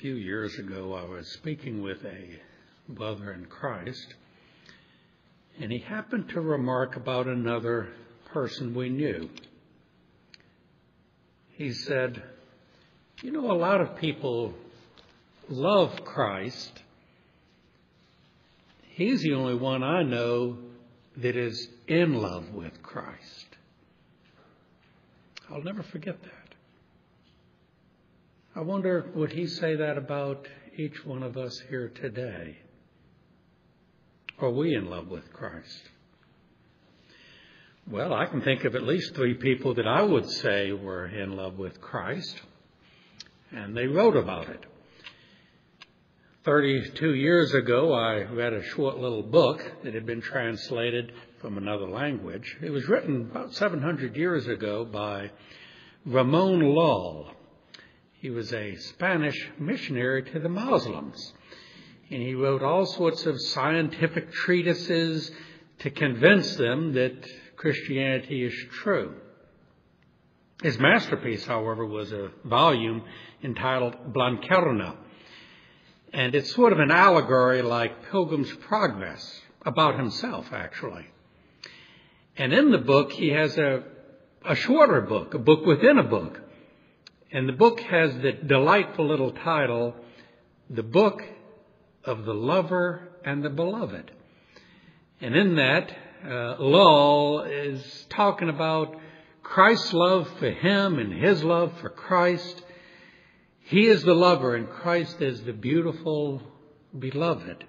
few years ago, I was speaking with a brother in Christ, and he happened to remark about another person we knew. He said, You know, a lot of people love Christ. He's the only one I know that is in love with Christ. I'll never forget that. I wonder, would he say that about each one of us here today? Are we in love with Christ? Well, I can think of at least three people that I would say were in love with Christ, and they wrote about it. 32 years ago, I read a short little book that had been translated from another language. It was written about 700 years ago by Ramon Lull. He was a Spanish missionary to the Muslims. And he wrote all sorts of scientific treatises to convince them that Christianity is true. His masterpiece, however, was a volume entitled Blanquerna. And it's sort of an allegory like Pilgrim's Progress about himself, actually. And in the book, he has a, a shorter book, a book within a book. And the book has the delightful little title, The Book of the Lover and the Beloved. And in that, uh, Lull is talking about Christ's love for him and his love for Christ. He is the lover and Christ is the beautiful beloved.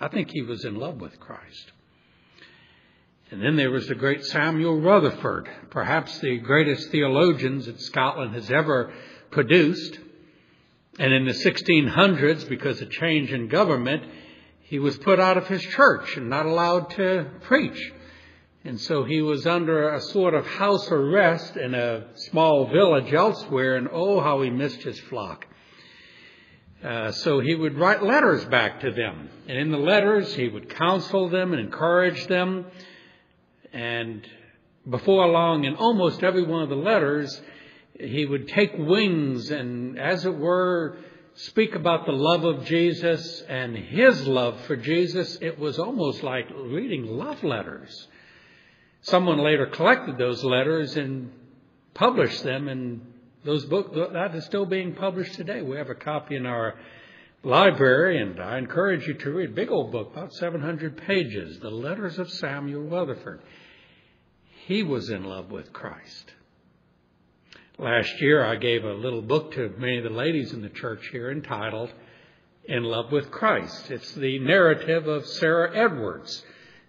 I think he was in love with Christ. And then there was the great Samuel Rutherford, perhaps the greatest theologian that Scotland has ever produced. And in the 1600s, because of change in government, he was put out of his church and not allowed to preach. And so he was under a sort of house arrest in a small village elsewhere, and oh, how he missed his flock. Uh, so he would write letters back to them. And in the letters, he would counsel them and encourage them. And before long, in almost every one of the letters, he would take wings and, as it were, speak about the love of Jesus and his love for Jesus. It was almost like reading love letters. Someone later collected those letters and published them, and those books that is still being published today. We have a copy in our library, and I encourage you to read. Big old book, about 700 pages, The Letters of Samuel Rutherford he was in love with Christ. Last year, I gave a little book to many of the ladies in the church here entitled In Love with Christ. It's the narrative of Sarah Edwards,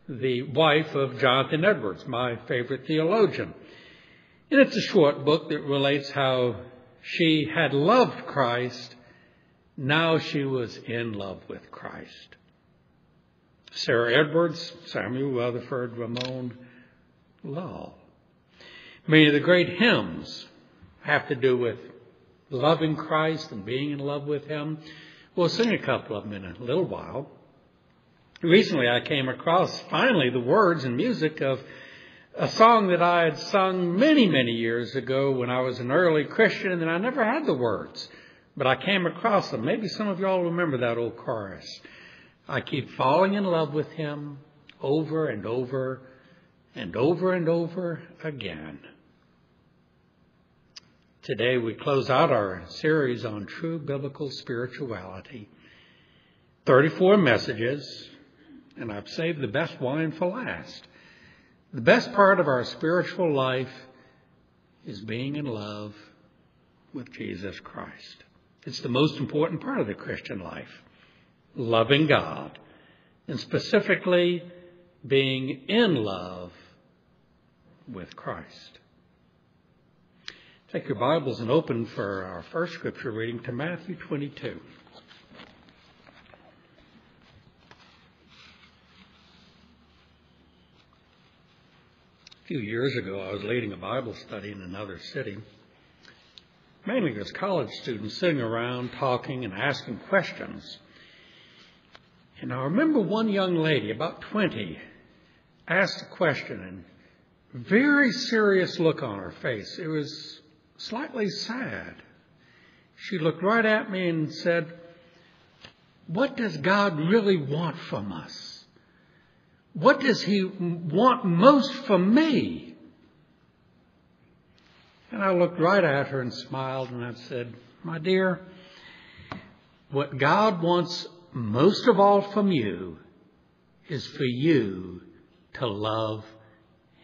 the wife of Jonathan Edwards, my favorite theologian. And it's a short book that relates how she had loved Christ, now she was in love with Christ. Sarah Edwards, Samuel Rutherford, Ramon Lull. Many of the great hymns have to do with loving Christ and being in love with Him. We'll sing a couple of them in a little while. Recently, I came across finally the words and music of a song that I had sung many, many years ago when I was an early Christian, and I never had the words. But I came across them. Maybe some of y'all remember that old chorus. I keep falling in love with Him over and over and over and over again. Today we close out our series on true biblical spirituality. 34 messages, and I've saved the best wine for last. The best part of our spiritual life is being in love with Jesus Christ. It's the most important part of the Christian life. Loving God, and specifically being in love with Christ. Take your Bibles and open for our first scripture reading to Matthew 22. A few years ago, I was leading a Bible study in another city. Mainly as college students sitting around talking and asking questions. And I remember one young lady, about 20, asked a question, and very serious look on her face. It was slightly sad. She looked right at me and said, What does God really want from us? What does He want most from me? And I looked right at her and smiled and I said, My dear, what God wants most of all from you is for you to love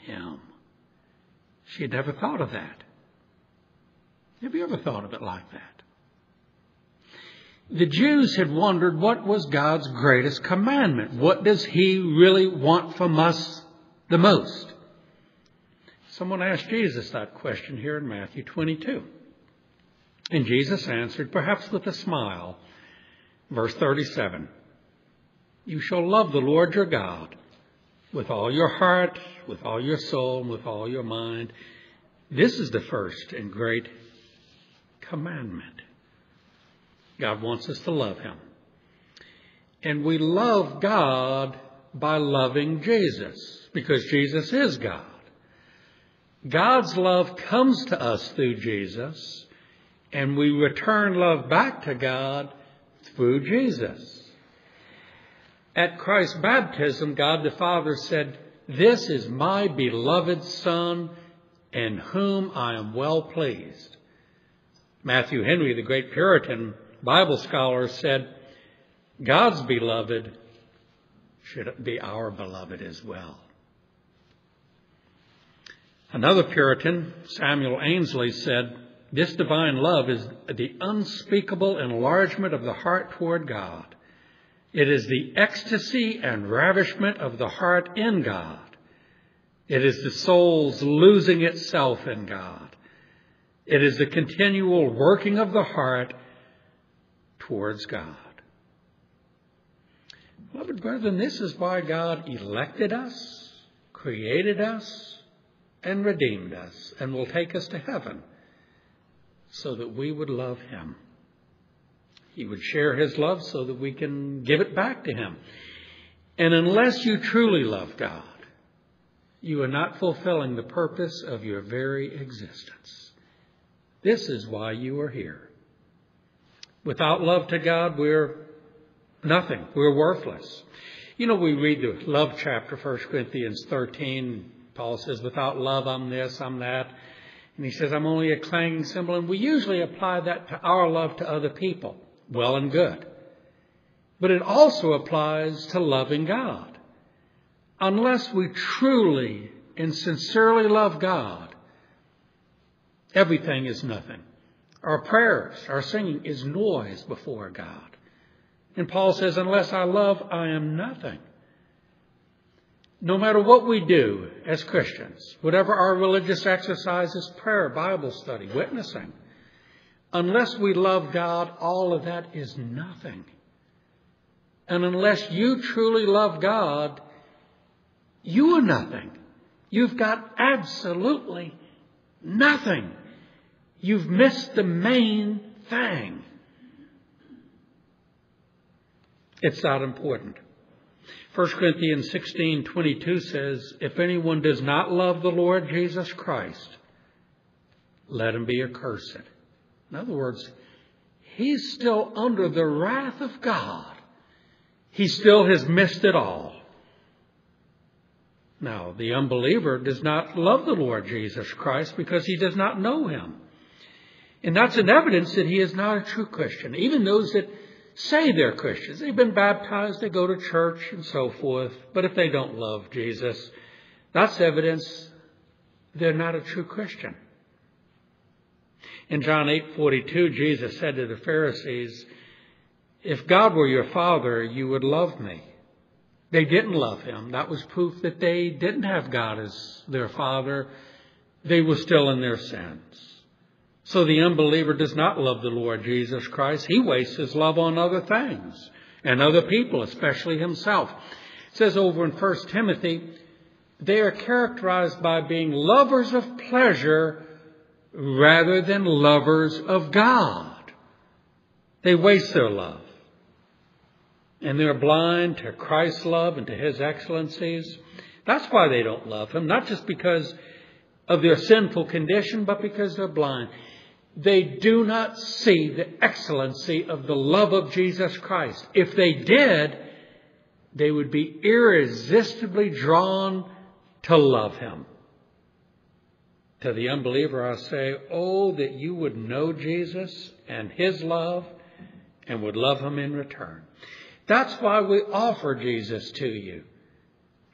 Him. She had never thought of that. Have you ever thought of it like that? The Jews had wondered what was God's greatest commandment? What does He really want from us the most? Someone asked Jesus that question here in Matthew 22. And Jesus answered, perhaps with a smile, verse 37 You shall love the Lord your God with all your heart, with all your soul, and with all your mind. This is the first and great commandment. God wants us to love Him. And we love God by loving Jesus, because Jesus is God. God's love comes to us through Jesus, and we return love back to God through Jesus. At Christ's baptism, God the Father said, This is my beloved Son, in whom I am well pleased. Matthew Henry, the great Puritan Bible scholar, said, God's beloved should be our beloved as well. Another Puritan, Samuel Annesley, said, This divine love is the unspeakable enlargement of the heart toward God. It is the ecstasy and ravishment of the heart in God. It is the soul's losing itself in God. It is the continual working of the heart towards God. Beloved brethren, this is why God elected us, created us, and redeemed us, and will take us to heaven so that we would love Him. He would share His love so that we can give it back to Him. And unless you truly love God, you are not fulfilling the purpose of your very existence. This is why you are here. Without love to God, we're nothing. We're worthless. You know, we read the love chapter, 1 Corinthians 13. Paul says, without love, I'm this, I'm that. And he says, I'm only a clanging cymbal. And we usually apply that to our love to other people. Well and good. But it also applies to loving God. Unless we truly and sincerely love God, Everything is nothing. Our prayers, our singing is noise before God. And Paul says, unless I love, I am nothing. No matter what we do as Christians, whatever our religious exercises, prayer, Bible study, witnessing, unless we love God, all of that is nothing. And unless you truly love God, you are nothing. You've got absolutely nothing. You've missed the main thing. It's that important. 1 Corinthians 16:22 says, "If anyone does not love the Lord Jesus Christ, let him be accursed." In other words, he's still under the wrath of God. He still has missed it all. Now, the unbeliever does not love the Lord Jesus Christ because he does not know him. And that's an evidence that he is not a true Christian. Even those that say they're Christians, they've been baptized, they go to church and so forth, but if they don't love Jesus, that's evidence they're not a true Christian. In John 8:42, Jesus said to the Pharisees, "If God were your father, you would love me." They didn't love him. That was proof that they didn't have God as their father. They were still in their sins. So the unbeliever does not love the Lord Jesus Christ. He wastes his love on other things and other people, especially himself. It says over in 1 Timothy, they are characterized by being lovers of pleasure rather than lovers of God. They waste their love. And they're blind to Christ's love and to His excellencies. That's why they don't love Him, not just because of their sinful condition, but because they're blind. they do not see the excellency of the love of Jesus Christ. If they did, they would be irresistibly drawn to love him. To the unbeliever, I say, Oh, that you would know Jesus and his love and would love him in return. That's why we offer Jesus to you.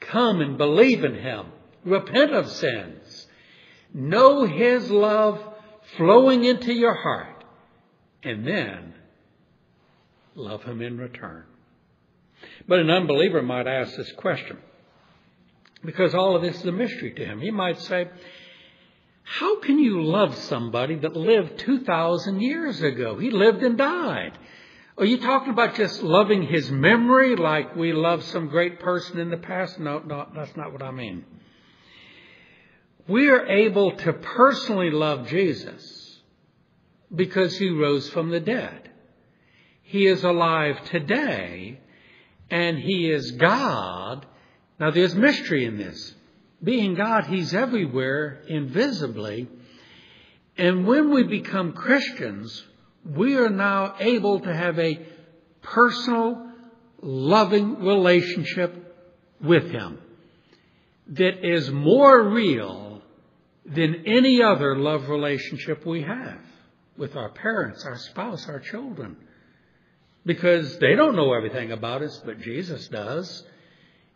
Come and believe in him. Repent of sins. Know his love flowing into your heart. And then love him in return. But an unbeliever might ask this question because all of this is a mystery to him. He might say, How can you love somebody that lived 2,000 years ago? He lived and died. Are you talking about just loving his memory like we love some great person in the past? No, no, that's not what I mean. We are able to personally love Jesus because he rose from the dead. He is alive today and he is God. Now there's mystery in this. Being God, he's everywhere invisibly. And when we become Christians, we are now able to have a personal, loving relationship with Him that is more real than any other love relationship we have with our parents, our spouse, our children. Because they don't know everything about us, but Jesus does.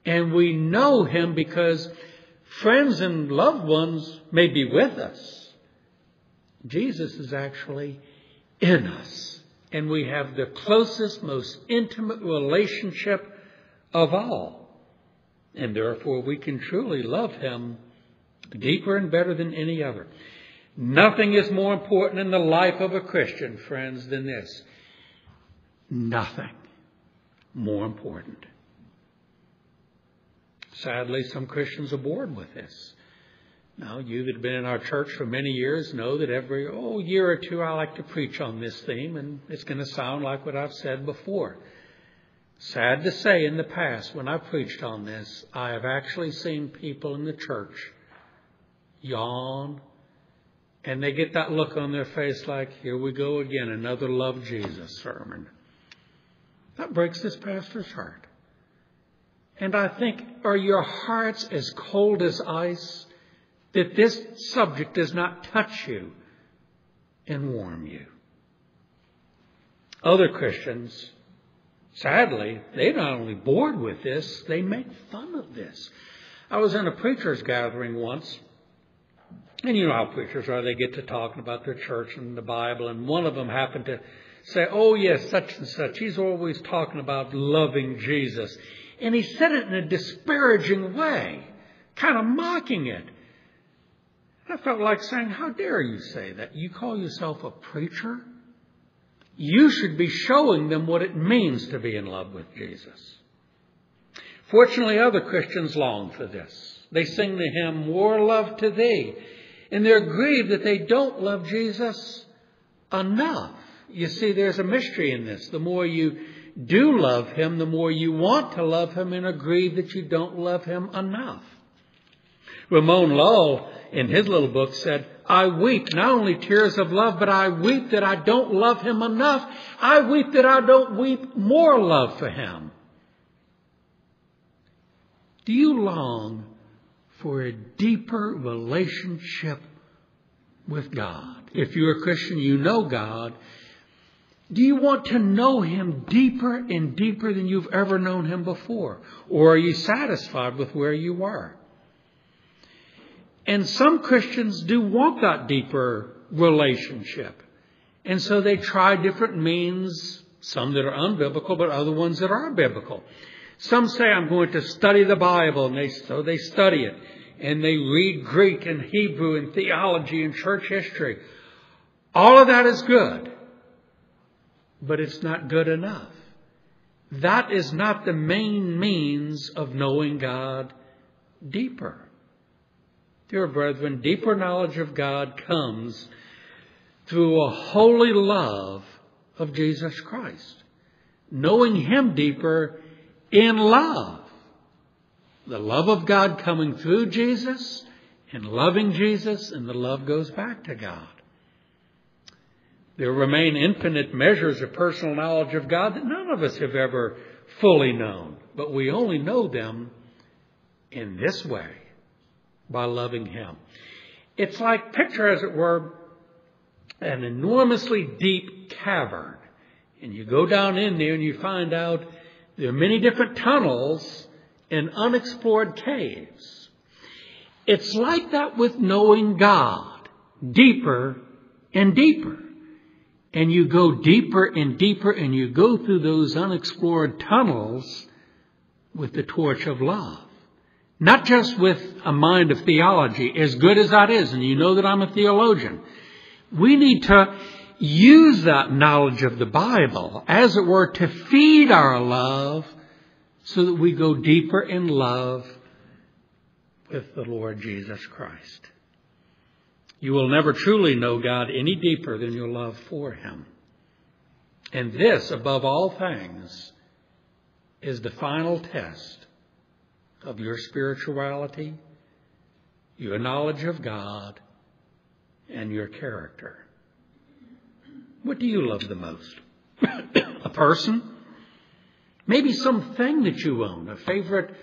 And we know Him because friends and loved ones may be with us. Jesus is actually in us. And we have the closest, most intimate relationship of all. And therefore we can truly love Him deeper and better than any other. Nothing is more important in the life of a Christian, friends, than this. Nothing more important. Sadly, some Christians are bored with this. Now, you that have been in our church for many years know that every oh year or two I like to preach on this theme, and it's going to sound like what I've said before. Sad to say, in the past, when I preached on this, I have actually seen people in the church yawn, and they get that look on their face like, here we go again, another love Jesus sermon. That breaks this pastor's heart. And I think, are your hearts as cold as ice? that this subject does not touch you and warm you. Other Christians, sadly, they're not only bored with this, they make fun of this. I was in a preacher's gathering once, and you know how preachers are. They get to talking about their church and the Bible, and one of them happened to say, Oh, yes, such and such. He's always talking about loving Jesus. And he said it in a disparaging way, kind of mocking it. I felt like saying, How dare you say that? You call yourself a preacher? You should be showing them what it means to be in love with Jesus. Fortunately, other Christians long for this. They sing the hymn, More Love to Thee, and they're grieved that they don't love Jesus enough. You see, there's a mystery in this. The more you do love Him, the more you want to love Him and agree that you don't love Him enough. Ramon Lull in his little book said, I weep not only tears of love, but I weep that I don't love him enough. I weep that I don't weep more love for him. Do you long for a deeper relationship with God? If you're a Christian, you know God. Do you want to know Him deeper and deeper than you've ever known Him before? Or are you satisfied with where you are? And some Christians do want that deeper relationship. And so they try different means, some that are unbiblical, but other ones that are biblical. Some say, I'm going to study the Bible, and they, so they study it. And they read Greek and Hebrew and theology and church history. All of that is good. But it's not good enough. That is not the main means of knowing God deeper. Dear brethren, deeper knowledge of God comes through a holy love of Jesus Christ. Knowing Him deeper in love. The love of God coming through Jesus and loving Jesus, and the love goes back to God. There remain infinite measures of personal knowledge of God that none of us have ever fully known, but we only know them in this way by loving Him. It's like, picture as it were, an enormously deep cavern. And you go down in there and you find out there are many different tunnels and unexplored caves. It's like that with knowing God, deeper and deeper. And you go deeper and deeper and you go through those unexplored tunnels with the torch of love. Not just with a mind of theology, as good as that is, and you know that I'm a theologian. We need to use that knowledge of the Bible, as it were, to feed our love so that we go deeper in love with the Lord Jesus Christ. You will never truly know God any deeper than your love for Him. And this, above all things, is the final test of your spirituality, your knowledge of God, and your character. What do you love the most? a person? Maybe something that you own, a favorite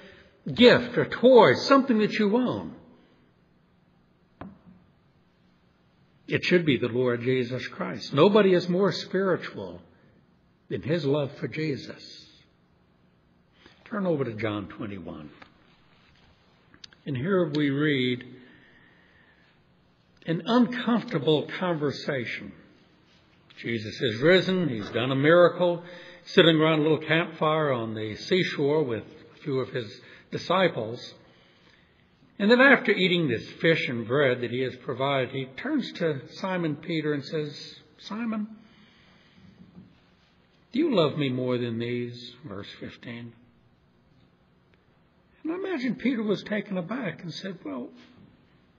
gift or toy, something that you own. It should be the Lord Jesus Christ. Nobody is more spiritual than his love for Jesus. Turn over to John 21. And here we read an uncomfortable conversation. Jesus is risen, he's done a miracle, sitting around a little campfire on the seashore with a few of his disciples. And then after eating this fish and bread that he has provided, he turns to Simon Peter and says, Simon, do you love me more than these? Verse 15. And I imagine Peter was taken aback and said, Well,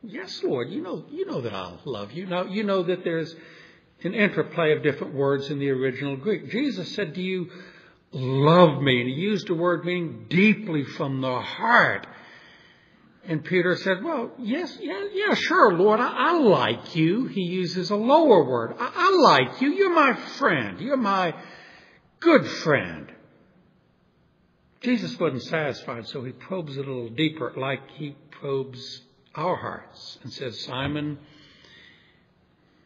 yes, Lord, you know, you know that I love you. Now, you know that there's an interplay of different words in the original Greek. Jesus said, Do you love me? And he used a word meaning deeply from the heart. And Peter said, Well, yes, yeah, yeah, sure, Lord, I, I like you. He uses a lower word. I, I like you. You're my friend. You're my good friend. Jesus wasn't satisfied, so he probes it a little deeper, like he probes our hearts, and says, Simon,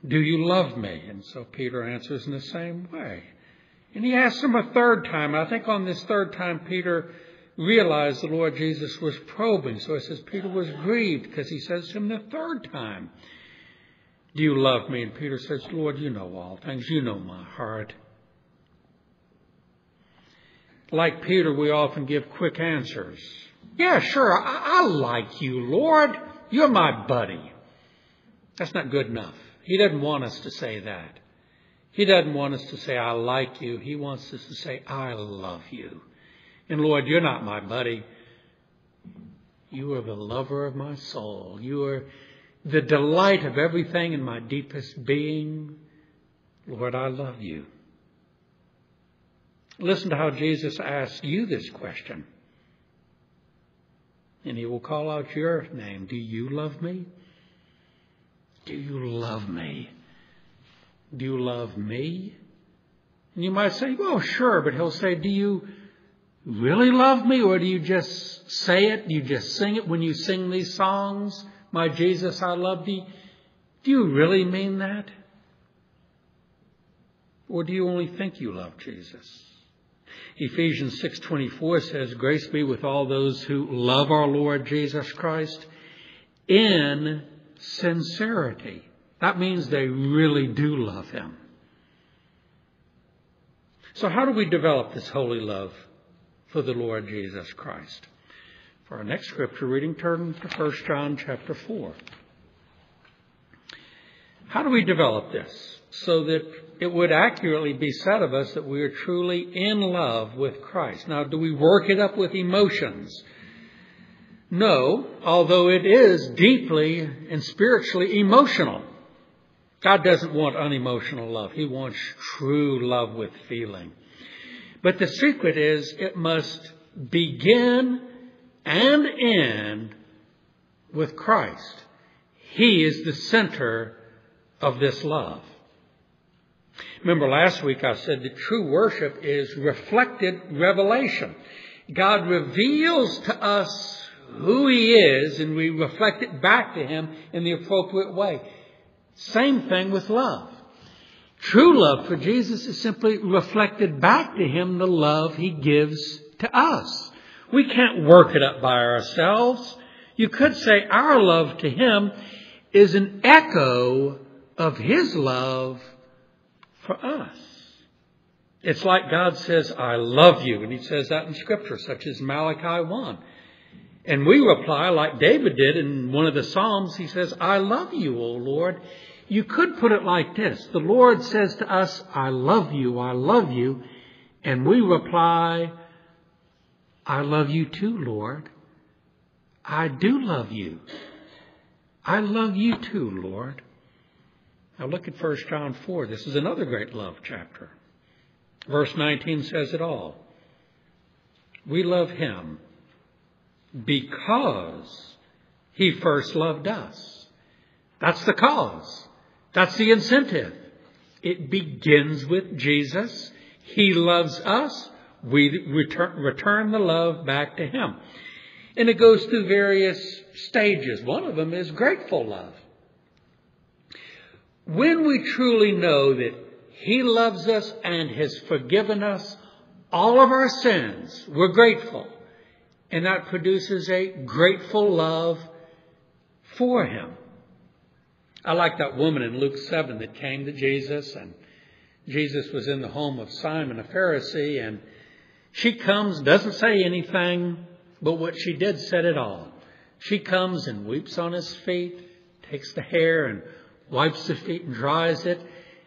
do you love me? And so Peter answers in the same way. And he asks him a third time. I think on this third time, Peter realized the Lord Jesus was probing. So it says Peter was grieved because he says to him the third time, Do you love me? And Peter says, Lord, you know all things. You know my heart. Like Peter, we often give quick answers. Yeah, sure, I, I like you, Lord. You're my buddy. That's not good enough. He doesn't want us to say that. He doesn't want us to say, I like you. He wants us to say, I love you. And Lord, you're not my buddy. You are the lover of my soul. You are the delight of everything in my deepest being. Lord, I love you. Listen to how Jesus asks you this question. And he will call out your name. Do you love me? Do you love me? Do you love me? And you might say, well, sure, but he'll say, do you really love me or do you just say it? You just sing it when you sing these songs? My Jesus, I love thee. Do you really mean that? Or do you only think you love Jesus? Ephesians 6:24 says, "Grace be with all those who love our Lord Jesus Christ in sincerity. That means they really do love Him. So, how do we develop this holy love for the Lord Jesus Christ? For our next scripture reading, turn to 1 John chapter 4. How do we develop this so that it would accurately be said of us that we are truly in love with Christ? Now, do we work it up with emotions? No, although it is deeply and spiritually emotional. God doesn't want unemotional love. He wants true love with feeling. But the secret is it must begin and end with Christ. He is the center of this love. Remember last week I said that true worship is reflected revelation. God reveals to us who He is and we reflect it back to Him in the appropriate way. Same thing with love. True love for Jesus is simply reflected back to Him the love He gives to us. We can't work it up by ourselves. You could say our love to Him is an echo of His love for us. It's like God says, I love you. And He says that in Scripture, such as Malachi 1. And we reply like David did in one of the Psalms. He says, I love you, O Lord. You could put it like this. The Lord says to us, I love you, I love you. And we reply, I love you too, Lord. I do love you. I love you too, Lord. Now look at 1 John 4. This is another great love chapter. Verse 19 says it all. We love him because he first loved us. That's the cause. That's the incentive. It begins with Jesus. He loves us. We return, return the love back to him. And it goes through various stages. One of them is grateful love. When we truly know that He loves us and has forgiven us all of our sins, we're grateful. And that produces a grateful love for Him. I like that woman in Luke 7 that came to Jesus and Jesus was in the home of Simon, a Pharisee, and she comes, doesn't say anything, but what she did said it all. She comes and weeps on his feet, takes the hair and wipes the feet and dries it,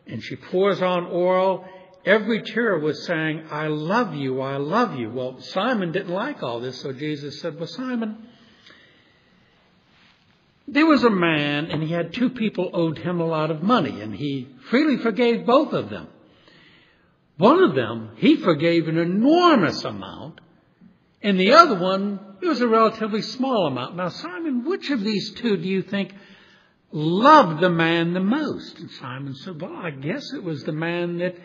and she pours on oil. Every tear was saying, I love you, I love you. Well, Simon didn't like all this, so Jesus said, Well, Simon, there was a man, and he had two people owed him a lot of money, and he freely forgave both of them. One of them, he forgave an enormous amount, and the other one, it was a relatively small amount. Now, Simon, which of these two do you think loved the man the most? And Simon said, Well, I guess it was the man that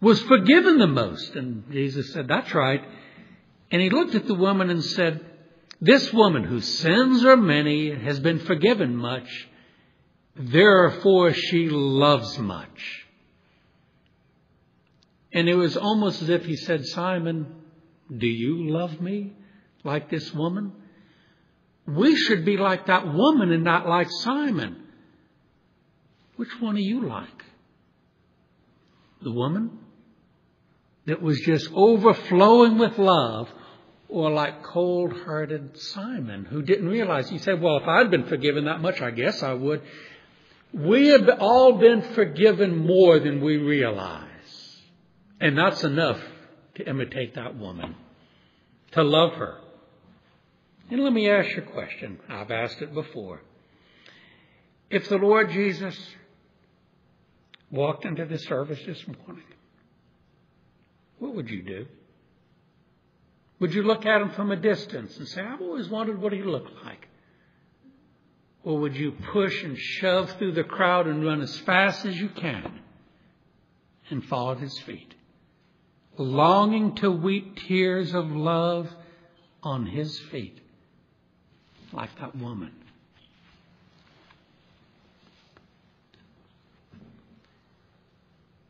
was forgiven the most. And Jesus said, That's right. And he looked at the woman and said, This woman whose sins are many has been forgiven much, therefore she loves much. And it was almost as if he said, Simon, do you love me like this woman? We should be like that woman and not like Simon. Which one are you like? The woman that was just overflowing with love, or like cold hearted Simon who didn't realize? He said, Well, if I'd been forgiven that much, I guess I would. We have all been forgiven more than we realize. And that's enough to imitate that woman, to love her. And let me ask you a question. I've asked it before. If the Lord Jesus walked into the service this morning, what would you do? Would you look at him from a distance and say, I've always wondered what he looked like? Or would you push and shove through the crowd and run as fast as you can and fall at his feet? longing to weep tears of love on his feet, like that woman.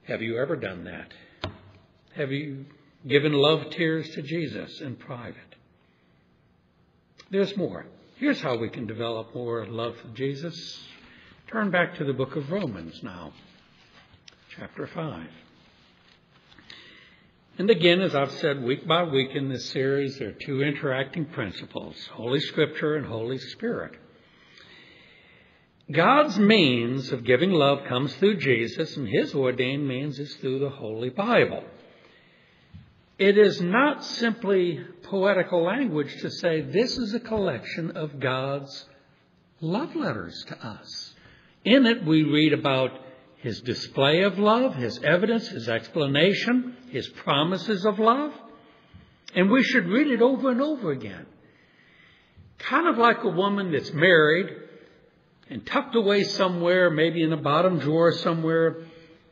Have you ever done that? Have you given love tears to Jesus in private? There's more. Here's how we can develop more love for Jesus. Turn back to the book of Romans now, chapter 5. And again, as I've said week by week in this series, there are two interacting principles Holy Scripture and Holy Spirit. God's means of giving love comes through Jesus, and His ordained means is through the Holy Bible. It is not simply poetical language to say this is a collection of God's love letters to us. In it, we read about his display of love, his evidence, his explanation, his promises of love. And we should read it over and over again. Kind of like a woman that's married and tucked away somewhere, maybe in a bottom drawer somewhere,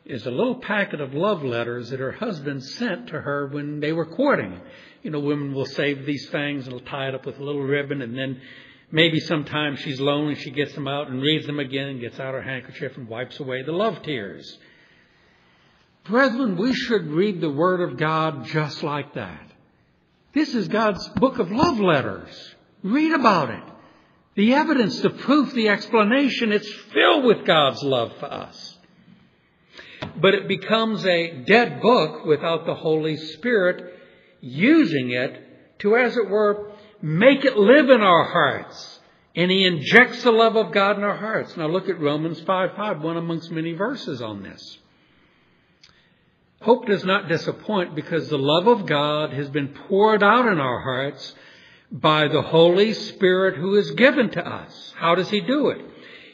is a little packet of love letters that her husband sent to her when they were courting. You know, women will save these things and tie it up with a little ribbon and then maybe sometimes she's lonely, she gets them out and reads them again and gets out her handkerchief and wipes away the love tears. Brethren, we should read the Word of God just like that. This is God's book of love letters. Read about it. The evidence, the proof, the explanation, it's filled with God's love for us. But it becomes a dead book without the Holy Spirit using it to, as it were, make it live in our hearts. And He injects the love of God in our hearts. Now look at Romans 5 5, one amongst many verses on this. Hope does not disappoint because the love of God has been poured out in our hearts by the Holy Spirit who is given to us. How does He do it?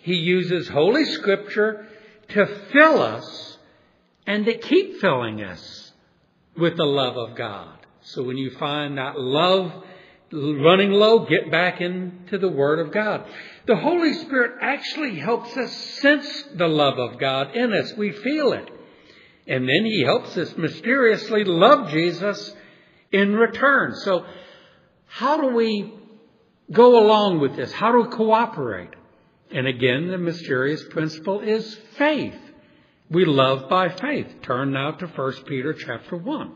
He uses Holy Scripture to fill us and to keep filling us with the love of God. So when you find that love running low, get back into the Word of God. The Holy Spirit actually helps us sense the love of God in us. We feel it. And then He helps us mysteriously love Jesus in return. So how do we go along with this? How do we cooperate? And again, the mysterious principle is faith. We love by faith. Turn now to 1 Peter chapter 1.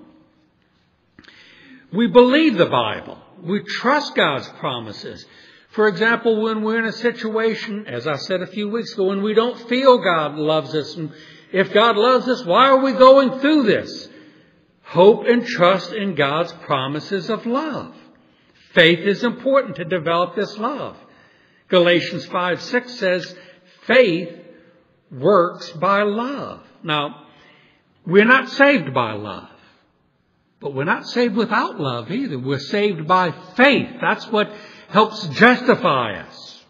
We believe the Bible. We trust God's promises. For example, when we're in a situation, as I said a few weeks ago, when we don't feel God loves us, and if God loves us, why are we going through this? Hope and trust in God's promises of love. Faith is important to develop this love. Galatians 5 6 says, faith works by love. Now, we're not saved by love. But we're not saved without love either. We're saved by faith. That's what helps justify us.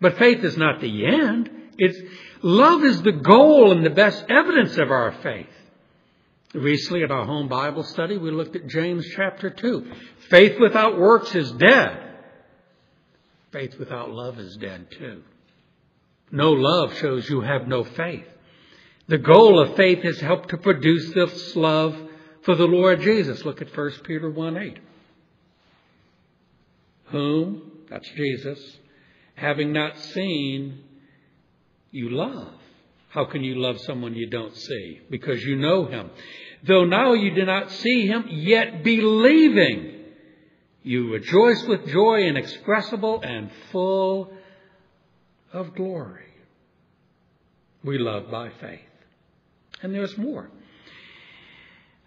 But faith is not the end. It's, love is the goal and the best evidence of our faith. Recently at our home Bible study, we looked at James chapter 2. Faith without works is dead. Faith without love is dead too. No love shows you have no faith. The goal of faith is help to produce this love for the Lord Jesus. Look at 1 Peter 1 8. Whom, that's Jesus, having not seen, you love. How can you love someone you don't see? Because you know him. Though now you do not see him, yet believing, you rejoice with joy inexpressible and full of glory. We love by faith. And there's more.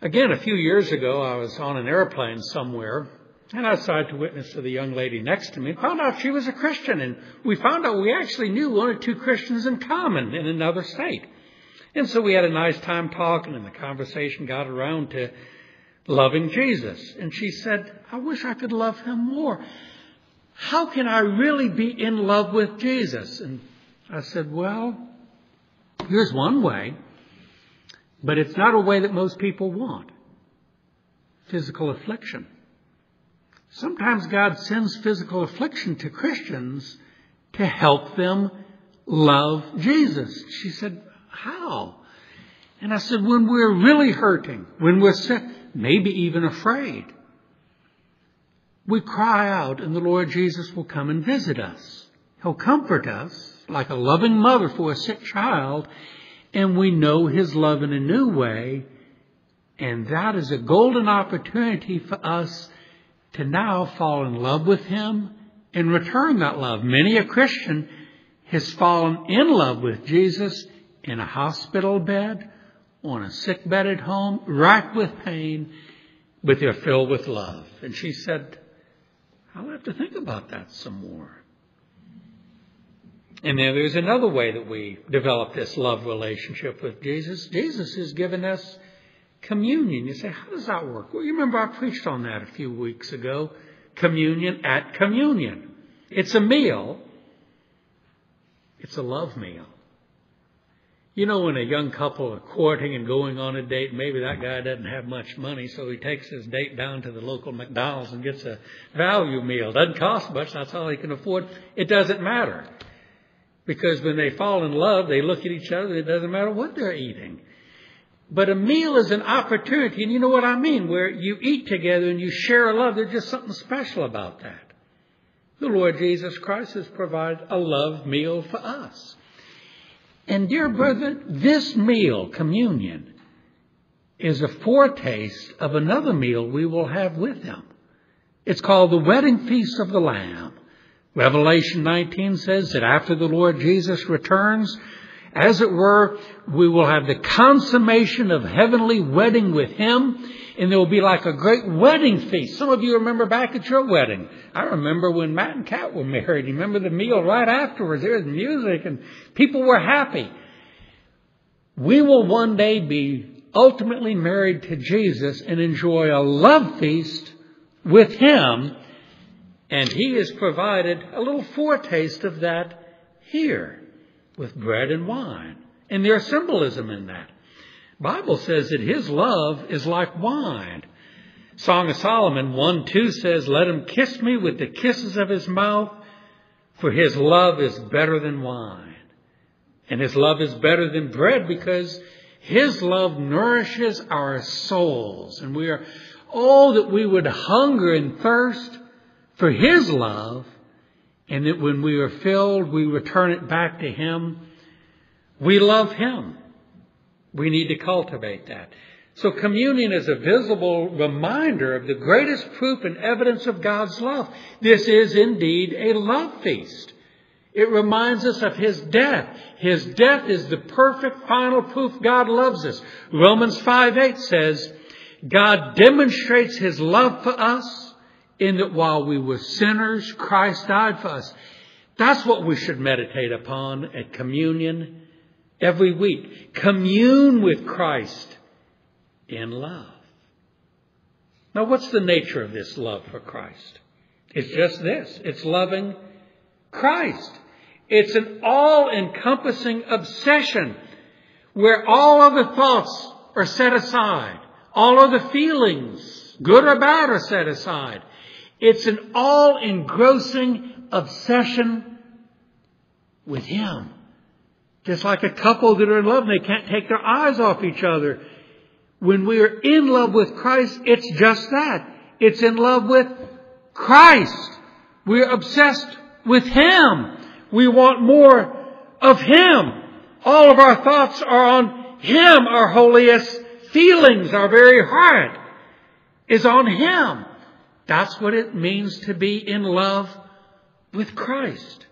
Again, a few years ago, I was on an airplane somewhere, and I decided to witness to the young lady next to me and found out she was a Christian. And we found out we actually knew one or two Christians in common in another state. And so we had a nice time talking, and the conversation got around to loving Jesus. And she said, I wish I could love him more. How can I really be in love with Jesus? And I said, Well, here's one way, but it's not a way that most people want physical affliction. Sometimes God sends physical affliction to Christians to help them love Jesus. She said, how? And I said, when we're really hurting, when we're sick, maybe even afraid, we cry out and the Lord Jesus will come and visit us. He'll comfort us like a loving mother for a sick child, and we know His love in a new way, and that is a golden opportunity for us to now fall in love with Him and return that love. Many a Christian has fallen in love with Jesus in a hospital bed, on a sick bed at home, racked with pain, but they're filled with love. And she said, I'll have to think about that some more. And then there's another way that we develop this love relationship with Jesus. Jesus has given us communion. You say, how does that work? Well, you remember I preached on that a few weeks ago. Communion at communion. It's a meal. It's a love meal. You know, when a young couple are courting and going on a date, maybe that guy doesn't have much money, so he takes his date down to the local McDonald's and gets a value meal. Doesn't cost much, that's all he can afford. It doesn't matter. Because when they fall in love, they look at each other, it doesn't matter what they're eating. But a meal is an opportunity, and you know what I mean, where you eat together and you share a love. There's just something special about that. The Lord Jesus Christ has provided a love meal for us. And dear brother, this meal, communion, is a foretaste of another meal we will have with Him. It's called the wedding feast of the Lamb. Revelation 19 says that after the Lord Jesus returns, as it were, we will have the consummation of heavenly wedding with Him, and there will be like a great wedding feast. Some of you remember back at your wedding. I remember when Matt and Kat were married. You remember the meal right afterwards? There was music and people were happy. We will one day be ultimately married to Jesus and enjoy a love feast with Him and he has provided a little foretaste of that here with bread and wine. And there's symbolism in that. Bible says that his love is like wine. Song of Solomon 1 2 says, Let him kiss me with the kisses of his mouth, for his love is better than wine. And his love is better than bread because his love nourishes our souls. And we are, oh, that we would hunger and thirst for His love, and that when we are filled, we return it back to Him. We love Him. We need to cultivate that. So communion is a visible reminder of the greatest proof and evidence of God's love. This is indeed a love feast. It reminds us of His death. His death is the perfect final proof God loves us. Romans 5 8 says, God demonstrates His love for us in that while we were sinners, Christ died for us. That's what we should meditate upon at communion every week. Commune with Christ in love. Now, what's the nature of this love for Christ? It's just this it's loving Christ. It's an all encompassing obsession where all other thoughts are set aside, all other feelings, good or bad, are set aside. It's an all engrossing obsession with Him. Just like a couple that are in love and they can't take their eyes off each other. When we are in love with Christ, it's just that. It's in love with Christ. We're obsessed with Him. We want more of Him. All of our thoughts are on Him. Our holiest feelings, our very heart is on Him. That's what it means to be in love with Christ.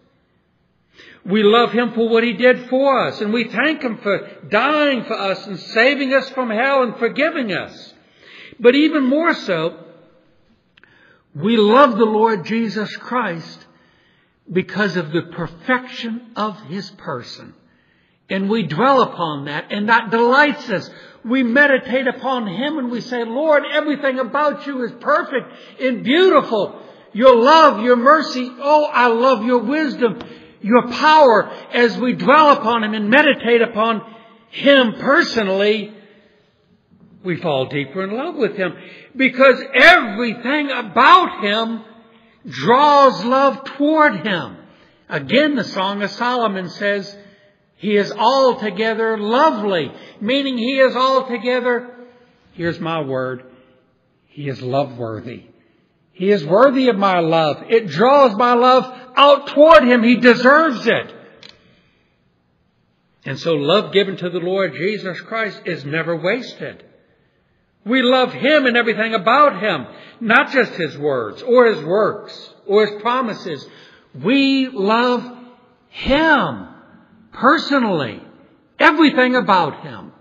We love Him for what He did for us, and we thank Him for dying for us and saving us from hell and forgiving us. But even more so, we love the Lord Jesus Christ because of the perfection of His person. And we dwell upon that, and that delights us we meditate upon Him and we say, Lord, everything about you is perfect and beautiful. Your love, your mercy, oh, I love your wisdom, your power as we dwell upon Him and meditate upon Him personally. We fall deeper in love with Him because everything about Him draws love toward Him. Again, the Song of Solomon says, he is altogether lovely, meaning He is altogether, here's my word, He is love worthy. He is worthy of my love. It draws my love out toward Him. He deserves it. And so love given to the Lord Jesus Christ is never wasted. We love Him and everything about Him, not just His words or His works or His promises. We love Him personally, everything about Him.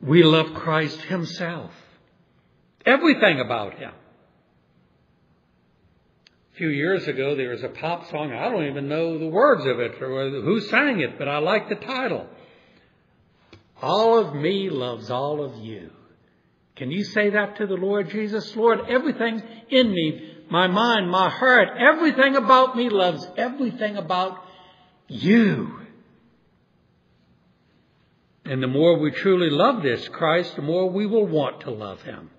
We love Christ Himself. Everything about Him. A few years ago, there was a pop song. I don't even know the words of it or who sang it, but I like the title. All of me loves all of you. Can you say that to the Lord Jesus? Lord, everything in me, my mind, my heart, everything about me loves everything about you. And the more we truly love this Christ, the more we will want to love Him.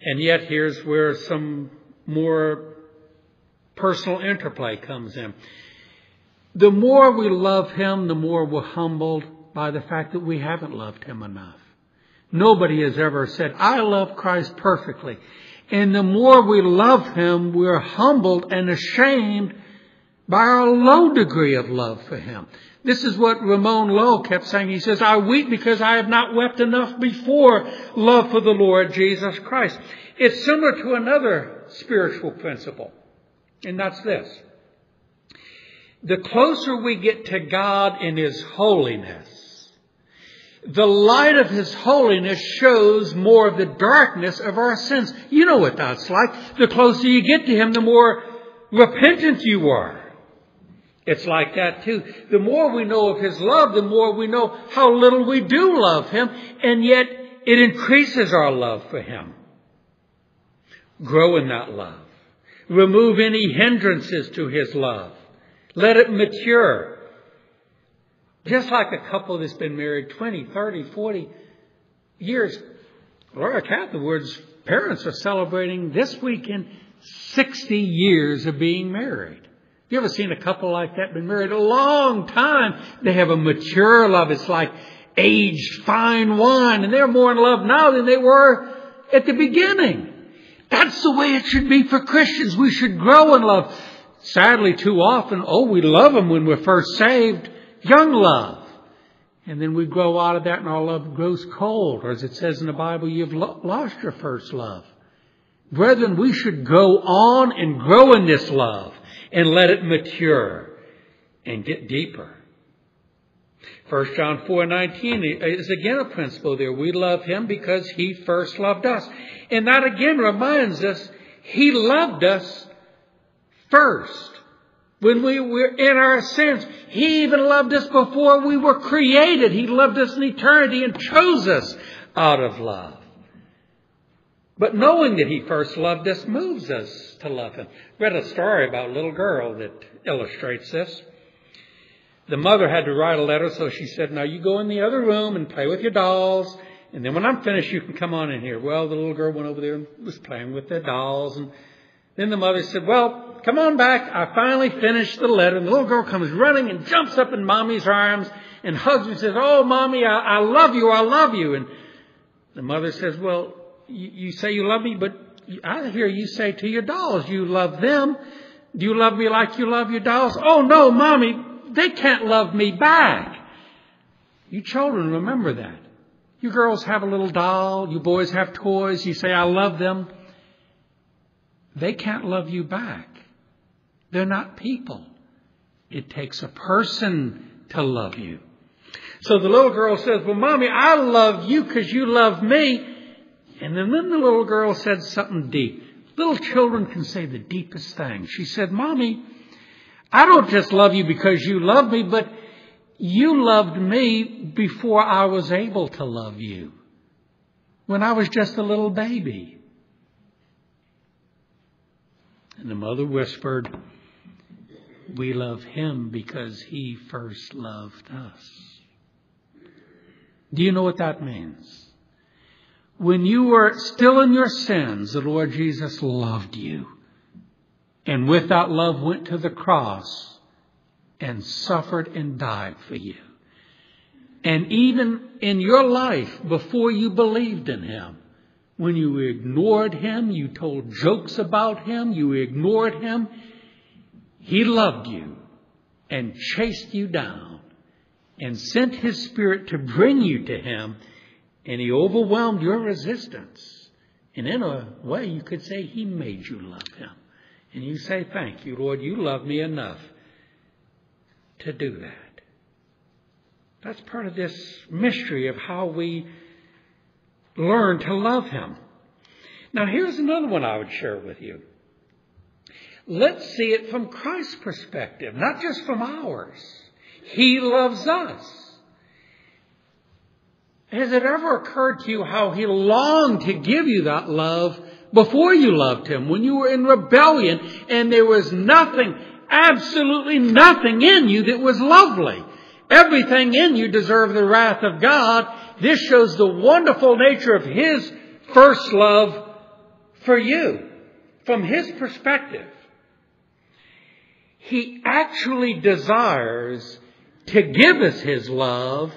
And yet here's where some more personal interplay comes in. the more we love Him, the more we're humbled by the fact that we haven't loved Him enough. Nobody has ever said, I love Christ perfectly. And the more we love Him, we're humbled and ashamed by our low degree of love for Him. This is what Ramon Llull kept saying. He says, I weep because I have not wept enough before love for the Lord Jesus Christ. It's similar to another spiritual principle, and that's this. The closer we get to God in His holiness, the light of His holiness shows more of the darkness of our sins. You know what that's like. The closer you get to Him, the more repentant you are. It's like that too. The more we know of His love, the more we know how little we do love Him, and yet it increases our love for Him. Grow in that love. Remove any hindrances to His love. Let it mature. Just like a couple that's been married 20, 30, 40 years. Laura Catherwood's parents are celebrating this weekend 60 years of being married. You ever seen a couple like that been married a long time? They have a mature love. It's like aged fine wine and they're more in love now than they were at the beginning. That's the way it should be for Christians. We should grow in love. Sadly, too often, oh, we love them when we're first saved young love. And then we grow out of that and our love grows cold. Or as it says in the Bible, you've lost your first love. Brethren, we should go on and grow in this love and let it mature and get deeper. 1 John 4 19 is again a principle there. We love him because he first loved us. And that again reminds us he loved us first. When we were in our sins, He even loved us before we were created. He loved us in eternity and chose us out of love. But knowing that He first loved us moves us to love Him. Read a story about a little girl that illustrates this. The mother had to write a letter, so she said, Now you go in the other room and play with your dolls, and then when I'm finished, you can come on in here. Well, the little girl went over there and was playing with the dolls, and then the mother said, Well, come on back. I finally finished the letter. And the little girl comes running and jumps up in mommy's arms and hugs and says, Oh, mommy, I, I love you. I love you. And the mother says, Well, you, say you love me, but I hear you say to your dolls, you love them. Do you love me like you love your dolls? Oh, no, mommy, they can't love me back. You children remember that. You girls have a little doll. You boys have toys. You say, I love them. They can't love you back. They're not people. It takes a person to love you. So the little girl says, Well, mommy, I love you because you love me. And then, the little girl said something deep. Little children can say the deepest things. She said, Mommy, I don't just love you because you love me, but you loved me before I was able to love you. When I was just a little baby. And the mother whispered, We love him because he first loved us. Do you know what that means? When you were still in your sins, the Lord Jesus loved you. And with that love went to the cross and suffered and died for you. And even in your life, before you believed in Him, when you ignored him, you told jokes about him, you ignored him, he loved you and chased you down and sent his spirit to bring you to him, and he overwhelmed your resistance. And in a way, you could say he made you love him. And you say, Thank you, Lord, you love me enough to do that. That's part of this mystery of how we learn to love Him. Now, here's another one I would share with you. Let's see it from Christ's perspective, not just from ours. He loves us. Has it ever occurred to you how He longed to give you that love before you loved Him, when you were in rebellion and there was nothing, absolutely nothing in you that was lovely? Everything in you deserved the wrath of God. This shows the wonderful nature of His first love for you from His perspective. He actually desires to give us His love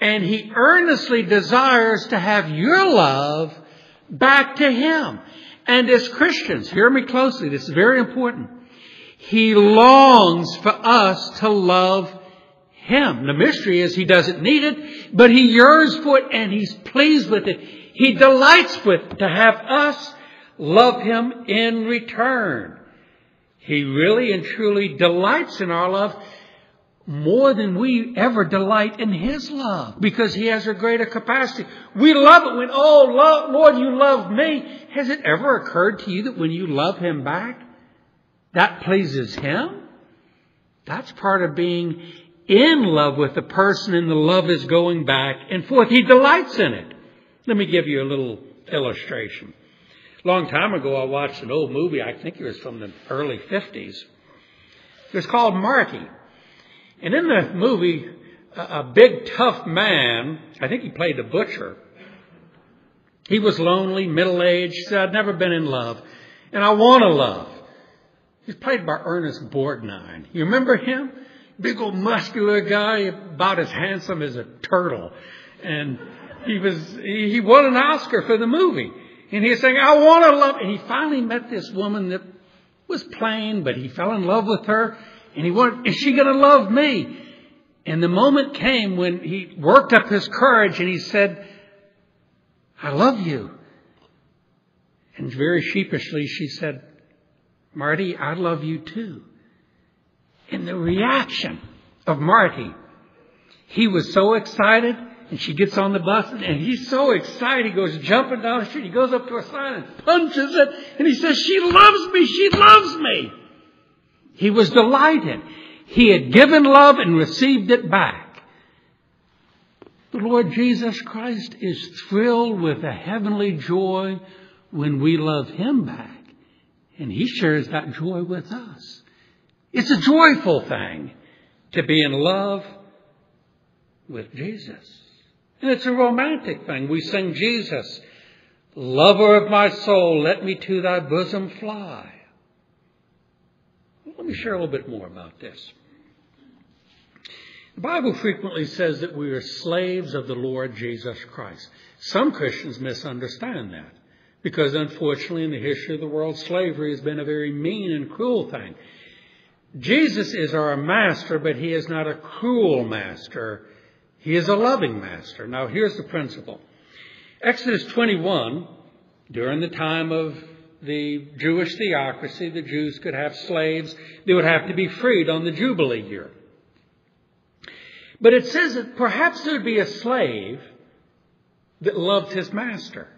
and He earnestly desires to have your love back to Him. And as Christians, hear me closely, this is very important. He longs for us to love Him. The mystery is He doesn't need it, but He yearns for it and He's pleased with it. He delights with to have us love Him in return. He really and truly delights in our love more than we ever delight in His love because He has a greater capacity. We love it when, oh, Lord, you love me. Has it ever occurred to you that when you love Him back, that pleases Him? That's part of being in love with the person and the love is going back and forth. He delights in it. Let me give you a little illustration. A long time ago, I watched an old movie. I think it was from the early 50s. It was called Marty. And in the movie, a big tough man, I think he played the butcher. He was lonely, middle aged, said, I'd never been in love, and I want to love. He's played by Ernest Borgnine. You remember him? Big old muscular guy, about as handsome as a turtle. And he was, he won an Oscar for the movie. And he was saying, I want to love, and he finally met this woman that was plain, but he fell in love with her. And he wanted, is she going to love me? And the moment came when he worked up his courage and he said, I love you. And very sheepishly she said, Marty, I love you too. And the reaction of Marty, he was so excited and she gets on the bus and he's so excited he goes jumping down the street. He goes up to a sign and punches it and he says, she loves me, she loves me. He was delighted. He had given love and received it back. The Lord Jesus Christ is thrilled with a heavenly joy when we love Him back. And He shares that joy with us. It's a joyful thing to be in love with Jesus. And it's a romantic thing. We sing Jesus, lover of my soul, let me to thy bosom fly. Let me share a little bit more about this. The Bible frequently says that we are slaves of the Lord Jesus Christ. Some Christians misunderstand that because unfortunately in the history of the world, slavery has been a very mean and cruel thing. Jesus is our master, but he is not a cruel master. He is a loving master. Now here's the principle. Exodus 21, during the time of the Jewish theocracy, the Jews could have slaves. They would have to be freed on the Jubilee year. But it says that perhaps there would be a slave that loved his master.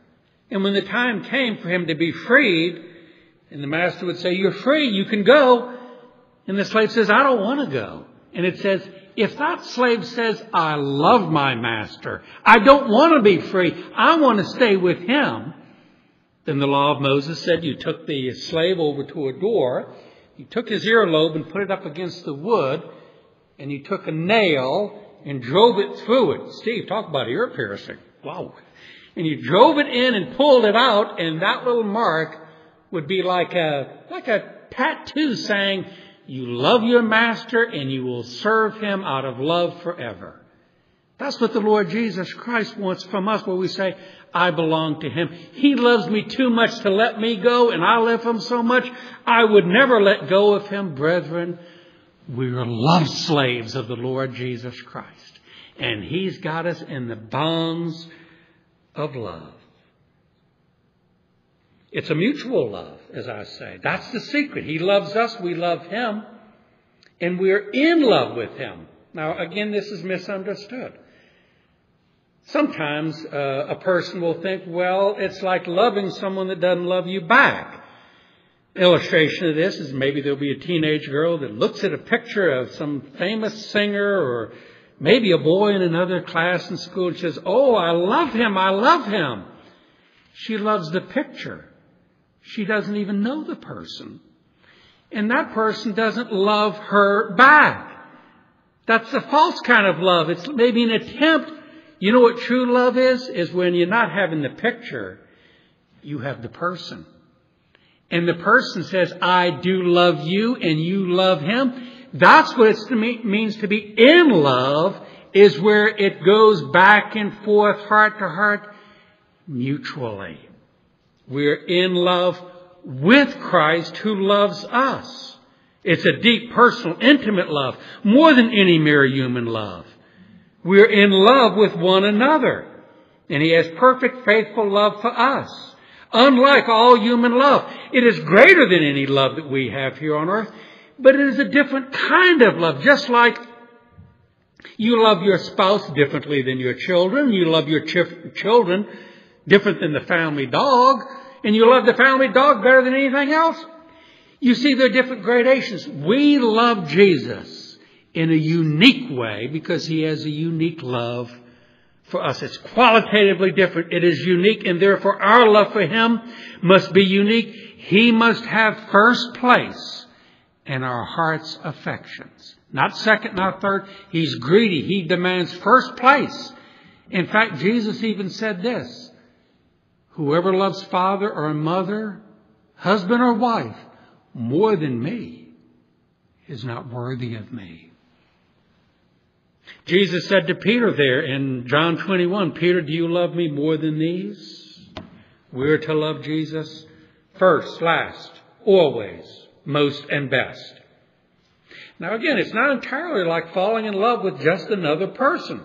And when the time came for him to be freed, and the master would say, You're free, you can go. And the slave says, I don't want to go. And it says, if that slave says, I love my master, I don't want to be free, I want to stay with him, then the law of Moses said you took the slave over to a door, you took his earlobe and put it up against the wood, and you took a nail and drove it through it. Steve, talk about ear piercing. Wow. And you drove it in and pulled it out, and that little mark would be like a, like a tattoo saying, you love your master and you will serve him out of love forever. That's what the Lord Jesus Christ wants from us, where we say, I belong to Him. He loves me too much to let me go, and I love Him so much, I would never let go of Him, brethren. We are love slaves of the Lord Jesus Christ. And He's got us in the bonds of love. It's a mutual love, as I say. That's the secret. He loves us, we love Him, and we're in love with Him. Now, again, this is misunderstood. Sometimes uh, a person will think, well, it's like loving someone that doesn't love you back. Illustration of this is maybe there'll be a teenage girl that looks at a picture of some famous singer or maybe a boy in another class in school and says, Oh, I love him, I love him. She loves the picture. She doesn't even know the person. And that person doesn't love her back. That's a false kind of love. It's maybe an attempt you know what true love is? Is when you're not having the picture, you have the person. and the person says, I do love you and you love him, that's what it means to be in love, is where it goes back and forth, heart to heart, mutually. We're in love with Christ who loves us. It's a deep, personal, intimate love, more than any mere human love. We're in love with one another. And He has perfect, faithful love for us. Unlike all human love. It is greater than any love that we have here on earth, but it is a different kind of love. Just like you love your spouse differently than your children, you love your ch- children different than the family dog, and you love the family dog better than anything else. You see, there are different gradations. We love Jesus in a unique way because he has a unique love for us. It's qualitatively different. It is unique and therefore our love for him must be unique. He must have first place in our heart's affections. Not second, not third. He's greedy. He demands first place. In fact, Jesus even said this. Whoever loves father or mother, husband or wife, more than me is not worthy of me. Jesus said to Peter there in John 21, Peter, do you love me more than these? We're to love Jesus first, last, always, most, and best. Now again, it's not entirely like falling in love with just another person.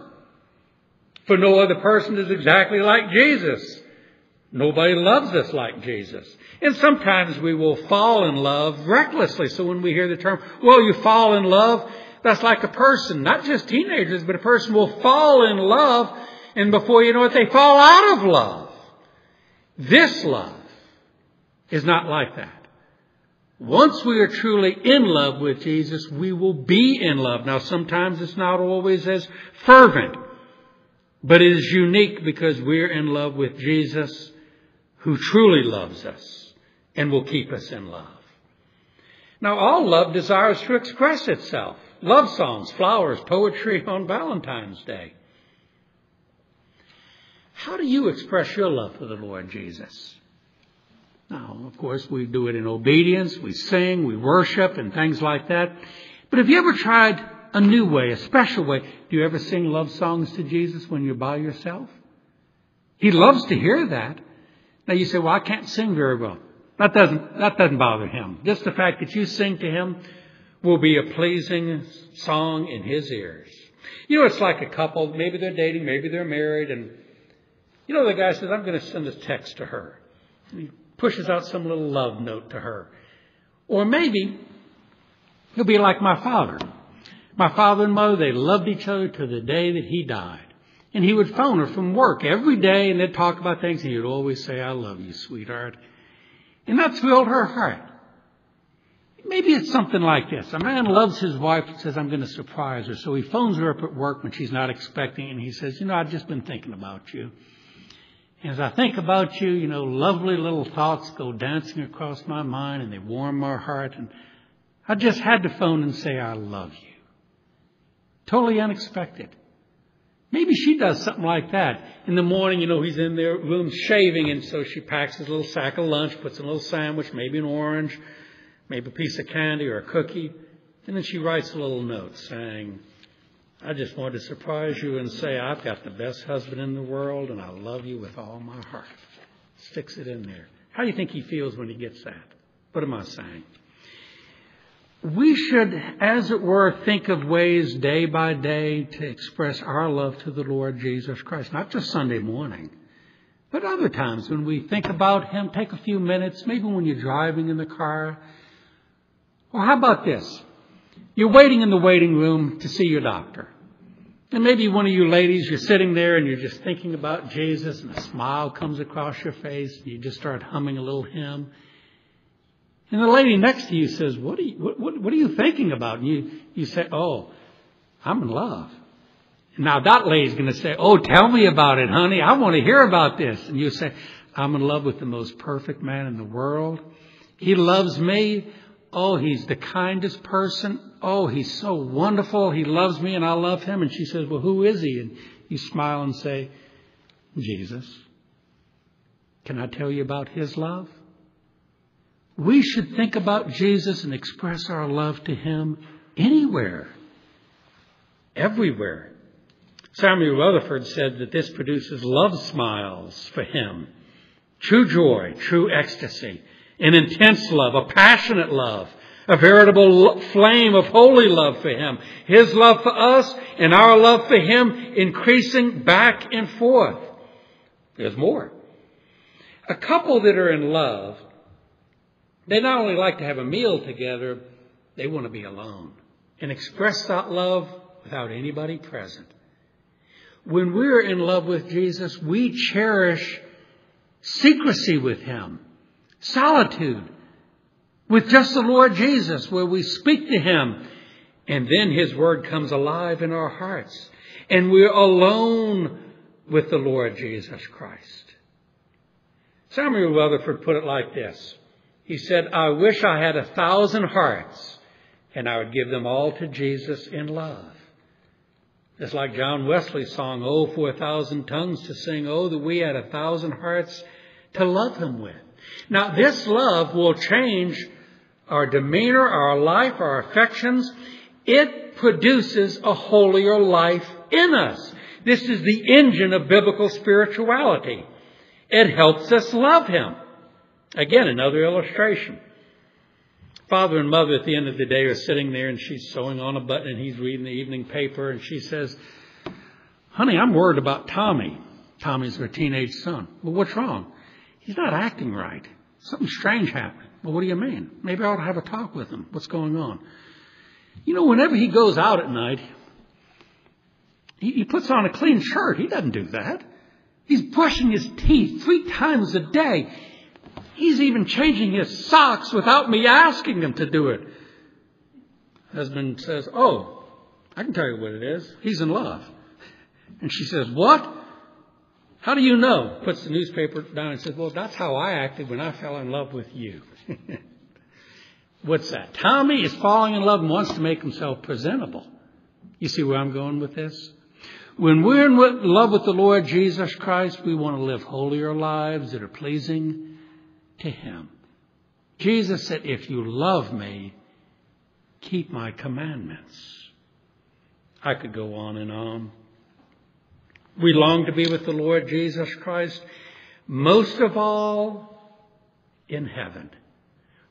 For no other person is exactly like Jesus. Nobody loves us like Jesus. And sometimes we will fall in love recklessly. So when we hear the term, well, you fall in love, that's like a person, not just teenagers, but a person will fall in love, and before you know it, they fall out of love. This love is not like that. Once we are truly in love with Jesus, we will be in love. Now sometimes it's not always as fervent, but it is unique because we're in love with Jesus who truly loves us and will keep us in love. Now, all love desires to express itself. Love songs, flowers, poetry on Valentine's Day. How do you express your love for the Lord Jesus? Now, of course, we do it in obedience, we sing, we worship, and things like that. But have you ever tried a new way, a special way? Do you ever sing love songs to Jesus when you're by yourself? He loves to hear that. Now you say, well, I can't sing very well. That doesn't, that doesn't bother him. Just the fact that you sing to him will be a pleasing song in his ears. You know, it's like a couple, maybe they're dating, maybe they're married, and you know, the guy says, I'm going to send a text to her. And he pushes out some little love note to her. Or maybe he'll be like my father. My father and mother, they loved each other to the day that he died. And he would phone her from work every day and they'd talk about things and he'd always say, I love you, sweetheart. And that thrilled her heart. Maybe it's something like this. A man loves his wife and says, I'm going to surprise her. So he phones her up at work when she's not expecting and he says, you know, I've just been thinking about you. And as I think about you, you know, lovely little thoughts go dancing across my mind and they warm my heart. And I just had to phone and say, I love you. Totally unexpected. Maybe she does something like that. In the morning, you know, he's in their room shaving, and so she packs his little sack of lunch, puts a little sandwich, maybe an orange, maybe a piece of candy or a cookie, and then she writes a little note saying, I just wanted to surprise you and say I've got the best husband in the world, and I love you with all my heart. Sticks it in there. How do you think he feels when he gets that? What am I saying? we should, as it were, think of ways day by day to express our love to the Lord Jesus Christ. Not just Sunday morning, but other times when we think about Him, take a few minutes, maybe when you're driving in the car. Or how about this? You're waiting in the waiting room to see your doctor. And maybe one of you ladies, you're sitting there and you're just thinking about Jesus and a smile comes across your face and you just start humming a little hymn. And the lady next to you says, what are you, what, what, what are you thinking about? And you, you say, oh, I'm in love. Now that lady's going to say, oh, tell me about it, honey. I want to hear about this. And you say, I'm in love with the most perfect man in the world. He loves me. Oh, he's the kindest person. Oh, he's so wonderful. He loves me and I love him. And she says, well, who is he? And you smile and say, Jesus. Can I tell you about his love? we should think about Jesus and express our love to Him anywhere, everywhere. Samuel Rutherford said that this produces love smiles for Him, true joy, true ecstasy, an intense love, a passionate love, a veritable flame of holy love for Him, His love for us and our love for Him increasing back and forth. There's more. A couple that are in love, they not only like to have a meal together, they want to be alone and express that love without anybody present. When we're in love with Jesus, we cherish secrecy with Him, solitude, with just the Lord Jesus, where we speak to Him, and then His Word comes alive in our hearts, and we're alone with the Lord Jesus Christ. Samuel Rutherford put it like this. He said, I wish I had a thousand hearts, and I would give them all to Jesus in love. It's like John Wesley's song, Oh, for a thousand tongues to sing, Oh, that we had a thousand hearts to love Him with. Now, this love will change our demeanor, our life, our affections. It produces a holier life in us. This is the engine of biblical spirituality. It helps us love Him. Again, another illustration. Father and mother at the end of the day are sitting there and she's sewing on a button and he's reading the evening paper and she says, Honey, I'm worried about Tommy. Tommy's her teenage son. Well, what's wrong? He's not acting right. Something strange happened. Well, what do you mean? Maybe I ought to have a talk with him. What's going on? You know, whenever he goes out at night, he, he puts on a clean shirt. He doesn't do that. He's brushing his teeth three times a day. He's even changing his socks without me asking him to do it. Husband says, Oh, I can tell you what it is. He's in love. And she says, What? How do you know? Puts the newspaper down and says, Well, that's how I acted when I fell in love with you. What's that? Tommy is falling in love and wants to make himself presentable. You see where I'm going with this? When we're in love with the Lord Jesus Christ, we want to live holier lives that are pleasing to Him. Jesus said, If you love me, keep my commandments. I could go on and on. We long to be with the Lord Jesus Christ, most of all in heaven.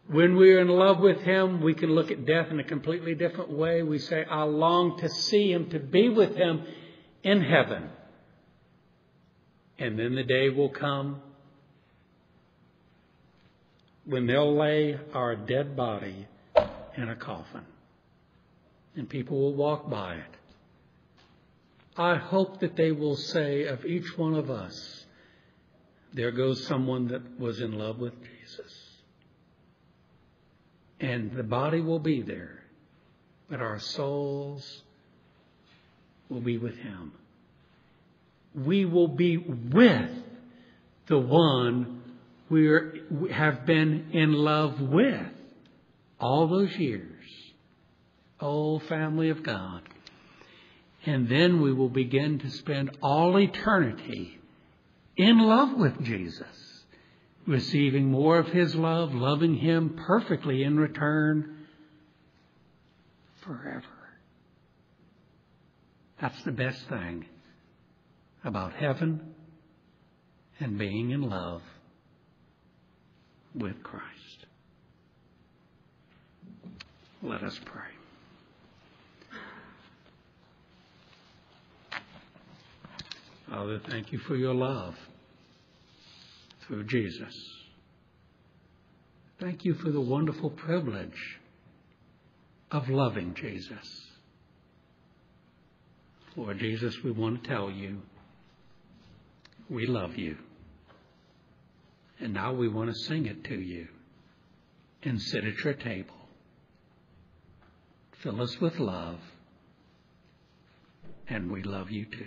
When we're in love with Him, we can look at death in a completely different way. We say, I long to see Him, to be with Him in heaven. And then the day will come when they'll lay our dead body in a coffin and people will walk by it. I hope that they will say of each one of us, there goes someone that was in love with Jesus. And the body will be there, but our souls will be with Him. We will be with the one we have been in love with all those years. Oh, family of God. And then we will begin to spend all eternity in love with Jesus, receiving more of His love, loving Him perfectly in return forever. That's the best thing about heaven and being in love with Christ. Let us pray. Father, thank you for your love through Jesus. Thank you for the wonderful privilege of loving Jesus. Lord Jesus, we want to tell you we love you. And now we want to sing it to you and sit at your table. Fill us with love, and we love you too.